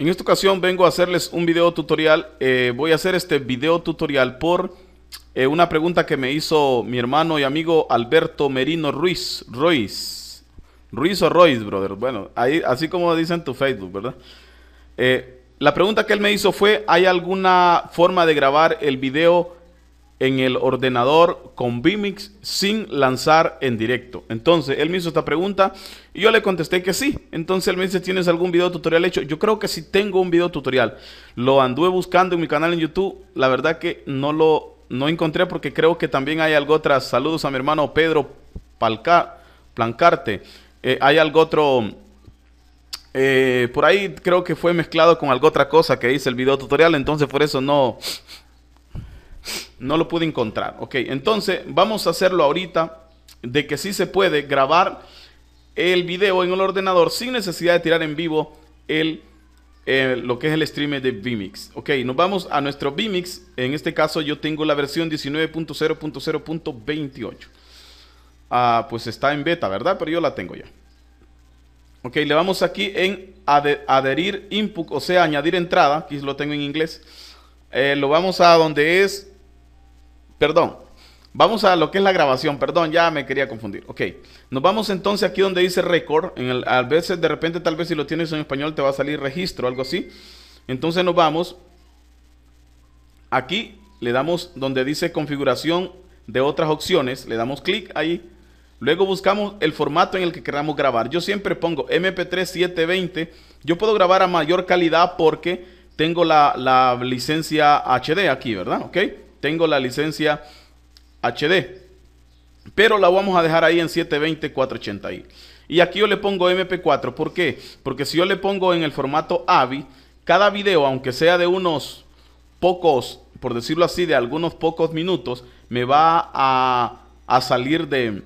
En esta ocasión vengo a hacerles un video tutorial. Eh, voy a hacer este video tutorial por eh, una pregunta que me hizo mi hermano y amigo Alberto Merino Ruiz. Ruiz. Ruiz o Ruiz, brother. Bueno, ahí, así como dice en tu Facebook, ¿verdad? Eh, la pregunta que él me hizo fue, ¿hay alguna forma de grabar el video en el ordenador con Vimix sin lanzar en directo. Entonces, él me hizo esta pregunta y yo le contesté que sí. Entonces, él me dice, ¿tienes algún video tutorial hecho? Yo creo que sí tengo un video tutorial. Lo anduve buscando en mi canal en YouTube. La verdad que no lo no encontré porque creo que también hay algo otras. Saludos a mi hermano Pedro Palca, Plancarte. Eh, hay algo otro... Eh, por ahí creo que fue mezclado con algo otra cosa que hice el video tutorial. Entonces, por eso no no lo pude encontrar. Ok, entonces vamos a hacerlo ahorita de que sí se puede grabar el video en el ordenador sin necesidad de tirar en vivo el, eh, lo que es el stream de Vimix. Ok, nos vamos a nuestro Vimix. En este caso yo tengo la versión 19.0.0.28. Ah, pues está en beta, ¿verdad? Pero yo la tengo ya. Ok, le vamos aquí en adherir input, o sea, añadir entrada. Aquí lo tengo en inglés. Eh, lo vamos a donde es Perdón. Vamos a lo que es la grabación. Perdón, ya me quería confundir. Ok. Nos vamos entonces aquí donde dice el, a veces, de repente, tal vez si lo tienes en español te va a salir registro, algo así. Entonces nos vamos. Aquí le damos donde dice configuración de otras opciones. Le damos clic ahí. Luego buscamos el formato en el que queramos grabar. Yo siempre pongo MP3 720. Yo puedo grabar a mayor calidad porque tengo la, la licencia HD aquí, ¿verdad? Ok tengo la licencia HD. Pero la vamos a dejar ahí en 720 480i. Y aquí yo le pongo MP4. ¿Por qué? Porque si yo le pongo en el formato AVI, cada video, aunque sea de unos pocos, por decirlo así, de algunos pocos minutos, me va a, salir de,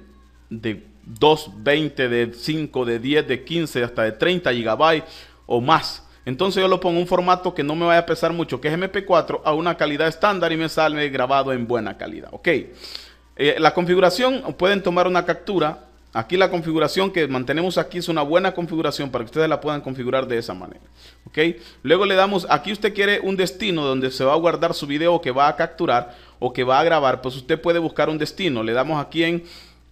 de 220, de 5, de 10, de 15, hasta de 30 gigabytes o más. Entonces yo lo pongo en un formato que no me vaya a pesar mucho, que es MP4, a una calidad estándar y me sale grabado en buena calidad. Ok. Eh, la configuración, pueden tomar una captura. Aquí la configuración que mantenemos aquí es una buena configuración para que ustedes la puedan configurar de esa manera. Ok. Luego le damos, aquí usted quiere un destino donde se va a guardar su video que va a capturar o que va a grabar. Pues usted puede buscar un destino. Le damos aquí en,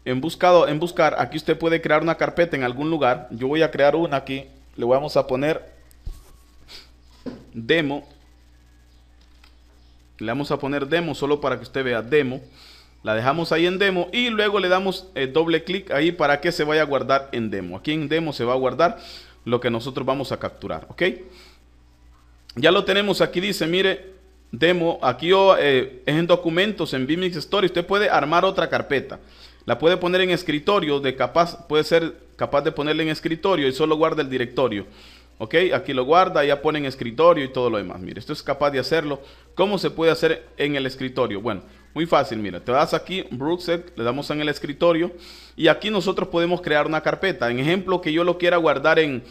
en, buscado, en buscar. Aquí usted puede crear una carpeta en algún lugar. Yo voy a crear una aquí. Le vamos a poner demo. Le vamos a poner demo solo para que usted vea demo. La dejamos ahí en demo y luego le damos eh, doble clic ahí para que se vaya a guardar en demo. Aquí en demo se va a guardar lo que nosotros vamos a capturar, ¿ok? Ya lo tenemos aquí, dice, mire, demo, aquí eh, es en documentos, en Vimix Story, usted puede armar otra carpeta. La puede poner en escritorio, de capaz, puede ser capaz de ponerle en escritorio y solo guarda el directorio. Ok, aquí lo guarda, ya pone en escritorio y todo lo demás. Mire, esto es capaz de hacerlo. ¿Cómo se puede hacer en el escritorio? Bueno, muy fácil, mira, te das aquí, Brookset, le damos en el escritorio y aquí nosotros podemos crear una carpeta. En ejemplo, que yo lo quiera guardar en,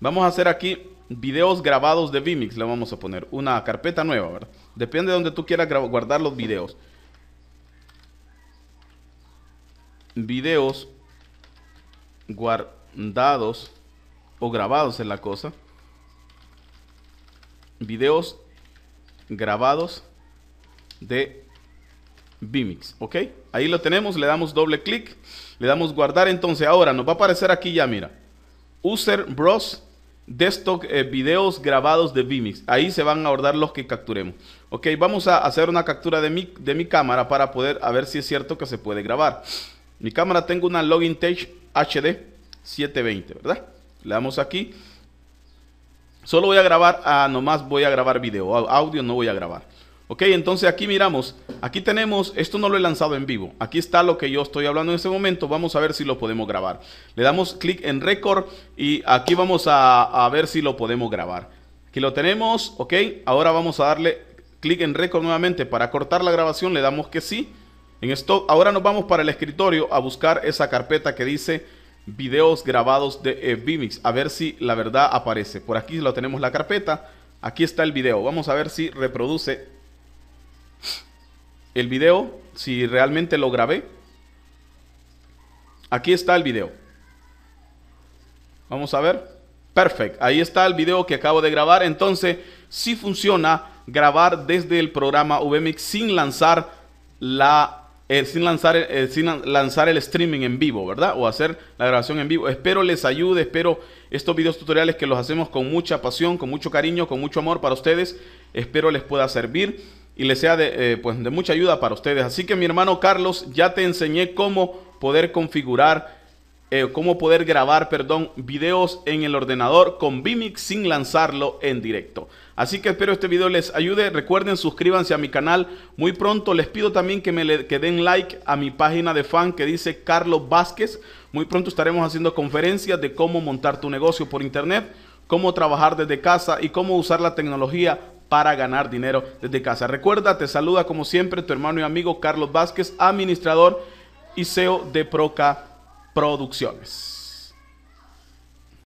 vamos a hacer aquí videos grabados de Vimix, le vamos a poner una carpeta nueva, ¿verdad? Depende de donde tú quieras guardar los videos. Videos guardados o grabados en la cosa. Videos grabados de Vimix, ¿ok? Ahí lo tenemos, le damos doble clic, le damos guardar, entonces ahora nos va a aparecer aquí ya, mira, User Bros Desktop eh, videos grabados de Vimix, ahí se van a guardar los que capturemos, ok, vamos a hacer una captura de mi, de mi cámara para poder a ver si es cierto que se puede grabar, mi cámara tengo una Logitech HD 720, ¿verdad? Le damos aquí. Solo voy a grabar, ah, nomás voy a grabar video, audio no voy a grabar. Ok, entonces aquí miramos, aquí tenemos, esto no lo he lanzado en vivo, aquí está lo que yo estoy hablando en este momento, vamos a ver si lo podemos grabar. Le damos clic en record y aquí vamos a, a ver si lo podemos grabar. Aquí lo tenemos, ok, ahora vamos a darle clic en record nuevamente para cortar la grabación, le damos que sí. En esto, ahora nos vamos para el escritorio a buscar esa carpeta que dice videos grabados de eh. A ver si la verdad aparece. Por aquí lo tenemos la carpeta. Aquí está el video. Vamos a ver si reproduce el video. Si realmente lo grabé. Aquí está el video. Vamos a ver. Perfecto, ahí está el video que acabo de grabar. Entonces, sí funciona grabar desde el programa VMix sin lanzar la eh, sin, lanzar, eh, sin lanzar el streaming en vivo, ¿verdad? O hacer la grabación en vivo. Espero les ayude, espero estos videos tutoriales que los hacemos con mucha pasión, con mucho cariño, con mucho amor para ustedes. Espero les pueda servir y les sea de, eh, pues, de mucha ayuda para ustedes. Así que mi hermano Carlos, ya te enseñé cómo poder configurar eh, cómo poder grabar, perdón, videos en el ordenador con Vimix sin lanzarlo en directo. Así que espero este video les ayude. Recuerden, suscríbanse a mi canal. Muy pronto les pido también que me que den like a mi página de fan que dice Carlos Vázquez. Muy pronto estaremos haciendo conferencias de cómo montar tu negocio por internet, cómo trabajar desde casa y cómo usar la tecnología para ganar dinero desde casa. Recuerda, te saluda como siempre tu hermano y amigo Carlos Vázquez, administrador y CEO de Proca Producciones.